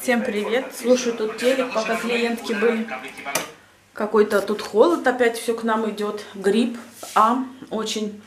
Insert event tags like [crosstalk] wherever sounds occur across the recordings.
Всем привет. Слушаю тут телек, пока клиентки были. Какой-то тут холод опять все к нам идет. Грипп, а очень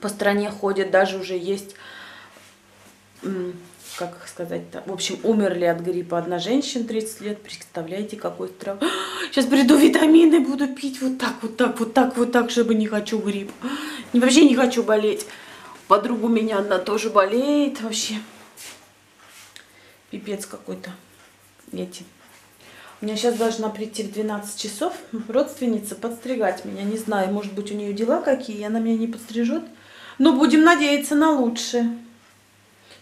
по стране ходит. Даже уже есть, как сказать-то, в общем, умерли от гриппа одна женщина 30 лет. Представляете, какой страх. [gasps] Сейчас приду витамины, буду пить вот так, вот так, вот так, вот так, чтобы не хочу грипп. Вообще не хочу болеть. Подруга у меня одна тоже болеет вообще. Пипец какой-то. Эти. У меня сейчас должна прийти в 12 часов родственница подстригать меня. Не знаю, может быть у нее дела какие, и она меня не подстрижет. Но будем надеяться на лучшее.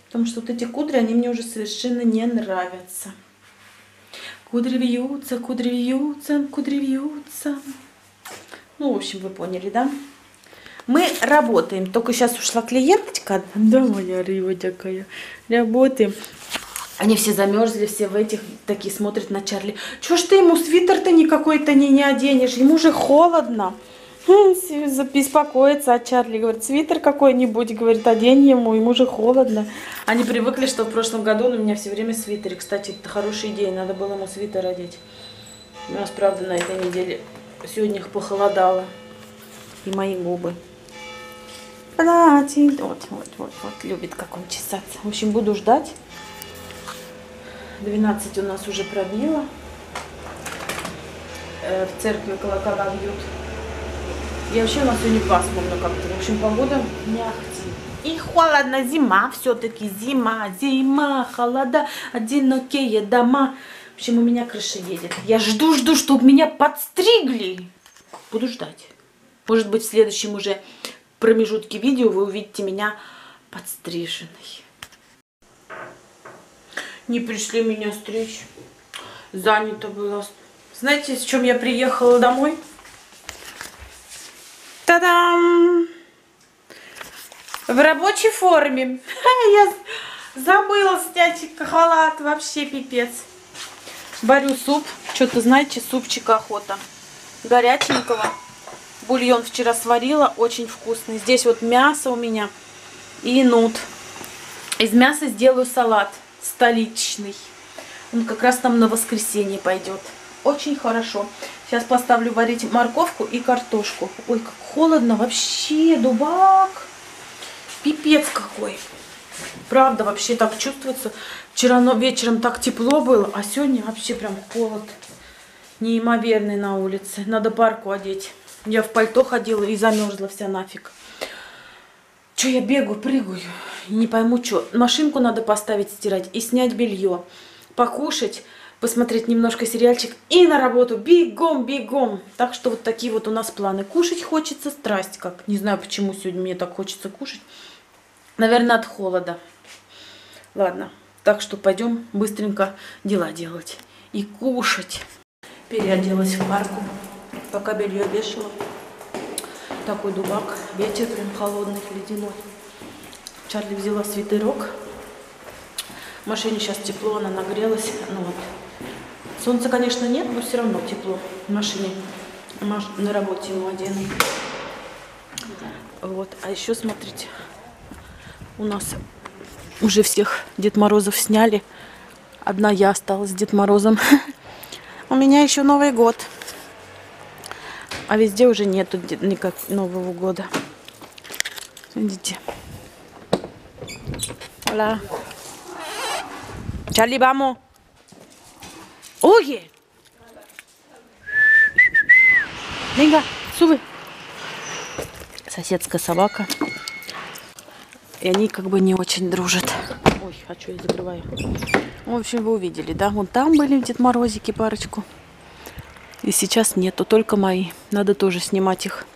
Потому что вот эти кудри, они мне уже совершенно не нравятся. Кудри вьются, кудри вьются, кудри вьются. Ну, в общем, вы поняли, да? Мы работаем. Только сейчас ушла клиенточка. Да, моя рыба такая. Работаем. Они все замерзли, все в этих такие смотрят на Чарли. Чего ж ты ему свитер-то никакой-то не, не оденешь? Ему же холодно. Беспокоится от Чарли. Говорит, свитер какой-нибудь, говорит, одень ему, ему же холодно. Они привыкли, что в прошлом году он у меня все время свитере. Кстати, это хорошая идея, надо было ему свитер одеть. У нас, правда, на этой неделе сегодня их похолодало. И мои губы. Платье. Вот, вот, вот, вот, любит как он чесаться. В общем, буду ждать. 12 у нас уже пробило. Э, в церкви колокола бьют. И вообще у нас сегодня пасмурно как-то. В общем, погода не. И холодно, зима все-таки, зима, зима, холода, одинокие дома. В общем, у меня крыша едет. Я жду-жду, чтобы меня подстригли. Буду ждать. Может быть, в следующем уже промежутке видео вы увидите меня подстриженной не пришли меня стричь. Занято было. Знаете, с чем я приехала домой? Та-дам! В рабочей форме. Я забыла снять халат. Вообще пипец. Варю суп. Что-то, знаете, супчик охота. Горяченького. Бульон вчера сварила. Очень вкусный. Здесь вот мясо у меня и нут. Из мяса сделаю салат столичный. Он как раз там на воскресенье пойдет. Очень хорошо. Сейчас поставлю варить морковку и картошку. Ой, как холодно вообще, дубак. Пипец какой. Правда, вообще так чувствуется. Вчера но вечером так тепло было, а сегодня вообще прям холод неимоверный на улице. Надо парку одеть. Я в пальто ходила и замерзла вся нафиг. Че я бегаю, прыгаю, не пойму что. Машинку надо поставить, стирать и снять белье. Покушать, посмотреть немножко сериальчик и на работу. Бегом, бегом. Так что вот такие вот у нас планы. Кушать хочется страсть как. Не знаю, почему сегодня мне так хочется кушать. Наверное, от холода. Ладно, так что пойдем быстренько дела делать. И кушать. Переоделась в парку, пока белье вешала такой дубак. Ветер прям холодный, ледяной. Чарли взяла свитерок. В машине сейчас тепло, она нагрелась. Ну вот. Солнца, конечно, нет, но все равно тепло в машине. На работе ему одену. Вот. А еще, смотрите, у нас уже всех Дед Морозов сняли. Одна я осталась с Дед Морозом. [laughs] У меня еще Новый год. А везде уже нету никак Нового года. Видите? Hola. Charlie, vamos. Oye. Venga, sube. Соседская собака. И они как бы не очень дружат. Ой, а что я закрываю? В общем, вы увидели, да? Вон там были Дед Морозики парочку. И сейчас нету, только мои. Надо тоже снимать их.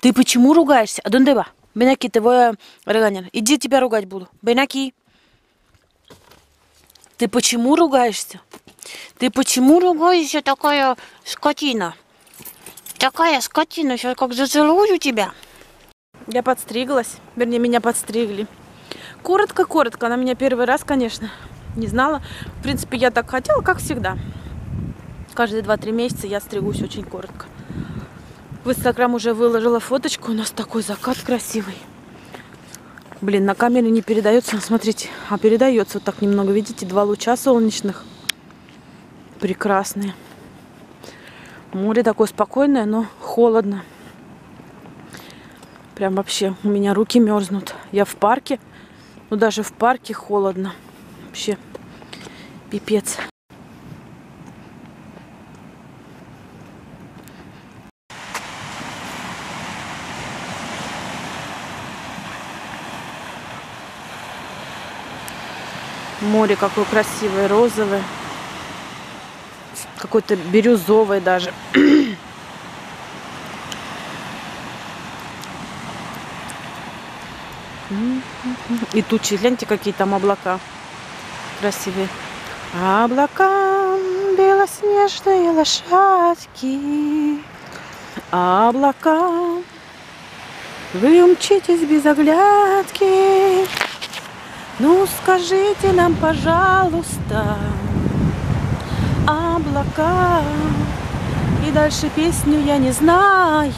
Ты почему ругаешься? Адундеба, Бенаки, ты твой реганер. Иди тебя ругать буду. Бенаки. Ты почему ругаешься? Ты почему ругаешься, такая скотина? Такая скотина, сейчас как зацелую тебя. Я подстриглась, вернее, меня подстригли. Коротко-коротко, она меня первый раз, конечно, не знала. В принципе, я так хотела, как всегда. Каждые 2-3 месяца я стригусь очень коротко. В Инстаграм уже выложила фоточку. У нас такой закат красивый. Блин, на камере не передается. Смотрите, а передается вот так немного. Видите, два луча солнечных. прекрасные. Море такое спокойное, но холодно. Прям вообще у меня руки мерзнут. Я в парке, но даже в парке холодно. Вообще пипец. Море какое красивое, розовое. Какое-то бирюзовое даже. И тучи, гляньте, какие там облака красивые. Облака, белоснежные лошадки, облака, вы умчитесь без оглядки. Ну скажите нам, пожалуйста, облака. И дальше песню я не знаю,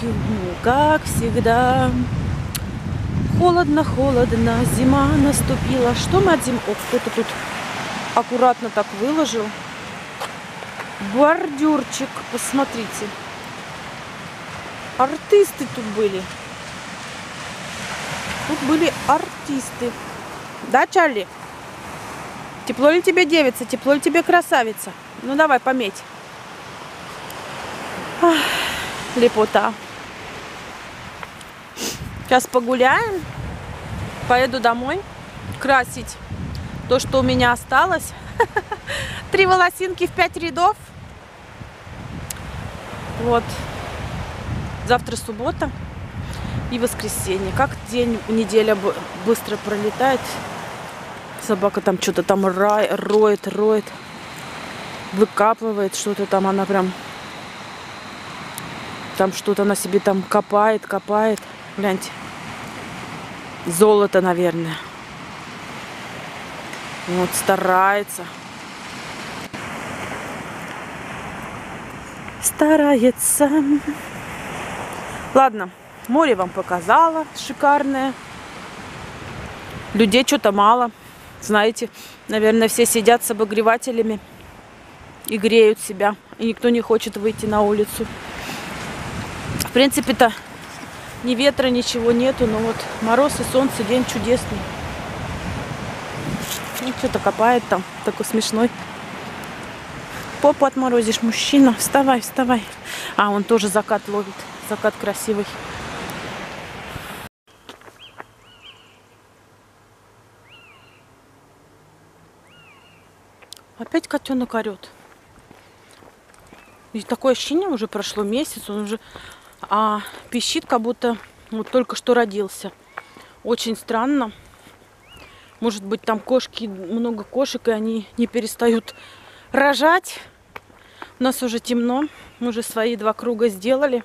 как всегда. Холодно, холодно, зима наступила. Что мы зимы? О, кто-то тут аккуратно так выложил. Бордюрчик, посмотрите. Артисты тут были. Тут были артисты. Да, Чарли? Тепло ли тебе девица? Тепло ли тебе красавица? Ну давай, пометь. Ах, лепота. Сейчас погуляем. Поеду домой красить то, что у меня осталось. [laughs] Три волосинки в пять рядов. Вот. Завтра суббота и воскресенье. Как день, неделя быстро пролетает. Собака там что-то там рай, роет, роет. Выкапывает что-то там. Она прям там что-то на себе там копает, копает. Гляньте. Золото, наверное. Вот, старается. Старается. Ладно, море вам показала шикарное. Людей что-то мало. Знаете, наверное, все сидят с обогревателями и греют себя. И никто не хочет выйти на улицу. В принципе-то ни ветра, ничего нету. Но вот мороз и солнце, день чудесный. Ну, что-то копает там, такой смешной. Попу отморозишь, мужчина. Вставай, вставай. А, он тоже закат ловит. Закат красивый. Опять котенок орет. И такое ощущение, уже прошло месяц, он уже а, пищит, как будто вот только что родился. Очень странно. Может быть, там кошки, много кошек, и они не перестают рожать. У нас уже темно. Мы уже свои два круга сделали.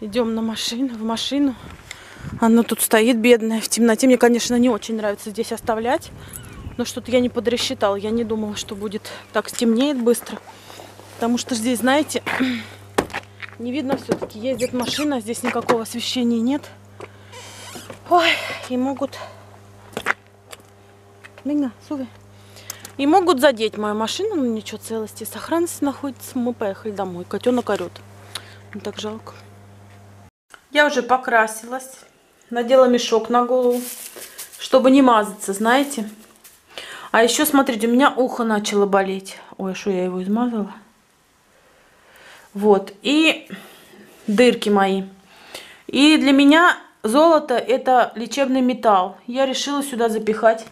Идем на машину, в машину. Она тут стоит, бедная, в темноте. Мне, конечно, не очень нравится здесь оставлять. Но что-то я не подрасчитала. Я не думала, что будет так стемнеет быстро. Потому что здесь, знаете, [clears throat] не видно все-таки. Ездит машина, здесь никакого освещения нет. Ой, и могут... Мина, суви. И могут задеть мою машину, но ничего, целости сохранности находится. Мы поехали домой. Котенок орет. Мне так жалко. Я уже покрасилась. Надела мешок на голову, чтобы не мазаться, знаете. А еще, смотрите, у меня ухо начало болеть. Ой, что я его измазала? Вот. И дырки мои. И для меня золото это лечебный металл. Я решила сюда запихать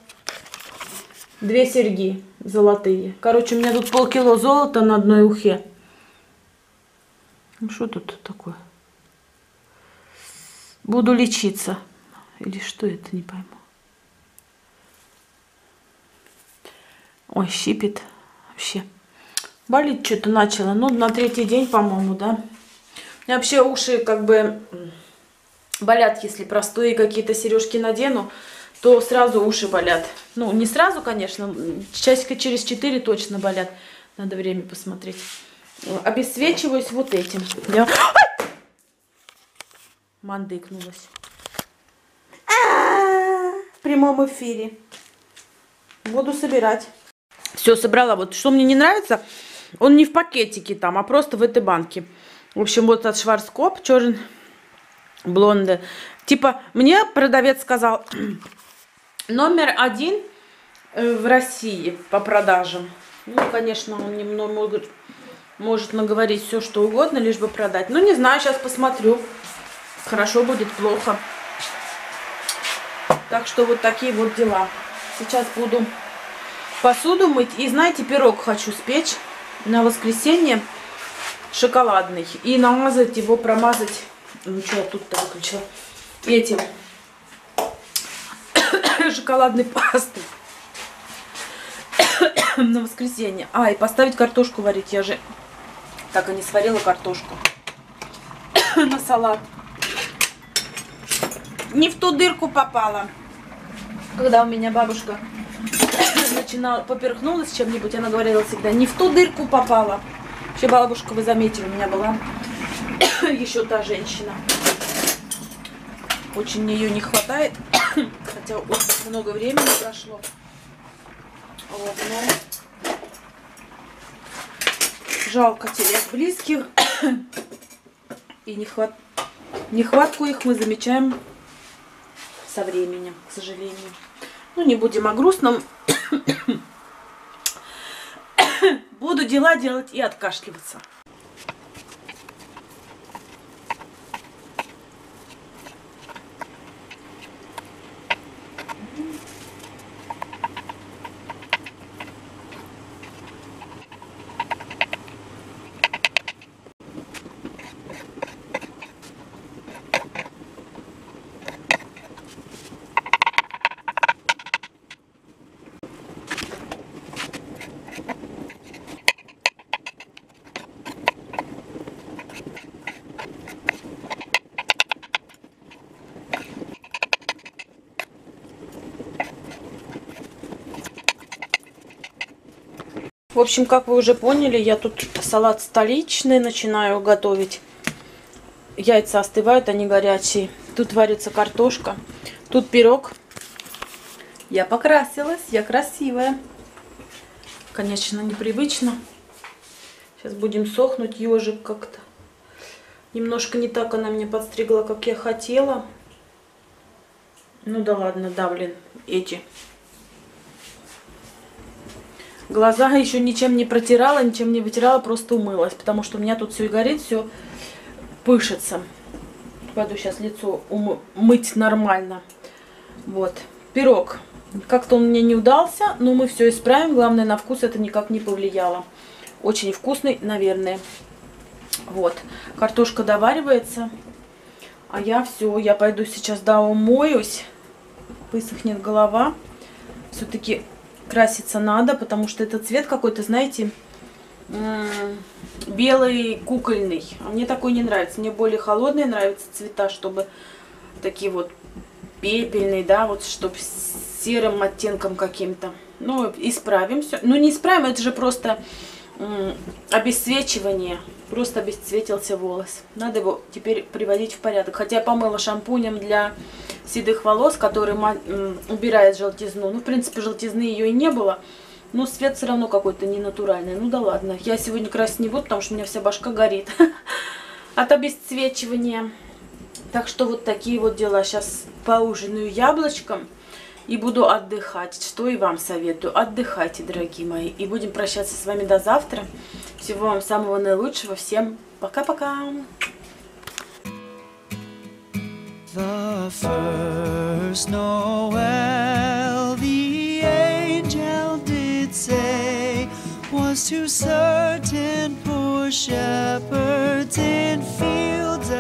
две серьги золотые. Короче, у меня тут полкило золота на одной ухе. Ну, что тут такое? Буду лечиться. Или что это, не пойму. Ой, щипит вообще. Болит что-то начало. Ну, на третий день, по-моему, да. У меня вообще уши как бы болят, если простые какие-то сережки надену, то сразу уши болят. Ну, не сразу, конечно, часика через 4 точно болят. Надо время посмотреть. Обесцвечиваюсь вот этим. Я... Мандыкнулась. В прямом эфире. Буду собирать. Все, собрала. Вот что мне не нравится, Он не в пакетике там, а просто в этой банке. В общем, вот от Шварцкоп, черный блонды. Типа, мне продавец сказал, [clears throat] номер один э, в России по продажам. Ну, конечно, он немного может, может наговорить все, что угодно, лишь бы продать. Ну, не знаю, сейчас посмотрю. Хорошо будет, плохо. Так что вот такие вот дела. Сейчас буду посуду мыть. И знаете, пирог хочу спечь на воскресенье шоколадный. И намазать его, промазать. Ну что, тут-то выключила. Этим [coughs] шоколадной пастой [coughs] на воскресенье. А, и поставить картошку варить. Я же так и не сварила картошку [coughs] на салат. Не в ту дырку попала. Когда у меня бабушка начинала, поперхнулась чем-нибудь, она говорила всегда, не в ту дырку попала. Вообще бабушка, вы заметили, у меня была [coughs] еще та женщина. Очень ее не хватает, [coughs] хотя очень много времени прошло. Вот, но жалко терять близких. И нехват... нехватку их мы замечаем со временем, к сожалению. Ну, не будем о грустном. Буду дела делать и откашливаться. В общем, как вы уже поняли, я тут салат столичный начинаю готовить. Яйца остывают, они горячие. Тут варится картошка. Тут пирог. Я покрасилась, я красивая. Конечно, непривычно. Сейчас будем сохнуть ежик как-то. Немножко не так она мне подстригла, как я хотела. Ну да ладно, да, блин, эти Глаза еще ничем не протирала, ничем не вытирала, просто умылась. Потому что у меня тут все горит, все пышется. Пойду сейчас лицо умыть нормально. Вот. Пирог. Как-то он мне не удался, но мы все исправим. Главное, на вкус это никак не повлияло. Очень вкусный, наверное. Вот. Картошка доваривается. А я все, я пойду сейчас, да, умоюсь. Высохнет голова. Все-таки краситься надо, потому что этот цвет какой-то, знаете, белый кукольный. А мне такой не нравится. Мне более холодные нравятся цвета, чтобы такие вот пепельные, да, вот чтобы с серым оттенком каким-то. Ну, исправим все. Ну, не исправим, это же просто обесцвечивание. Просто обесцветился волос. Надо его теперь приводить в порядок. Хотя я помыла шампунем для седых волос, который убирает желтизну. Ну, в принципе, желтизны ее и не было. Но цвет все равно какой-то ненатуральный. Ну да ладно. Я сегодня красить не буду, потому что у меня вся башка горит. [laughs] От обесцвечивания. Так что вот такие вот дела. Сейчас поужинаю яблочком. И буду отдыхать. Что и вам советую. Отдыхайте, дорогие мои. И будем прощаться с вами до завтра. Всего вам самого наилучшего. Всем пока-пока. To certain poor shepherds in fields